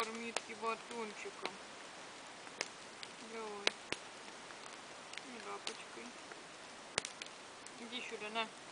кормитки батончиком. Давай. И лапочкой. Иди сюда, на.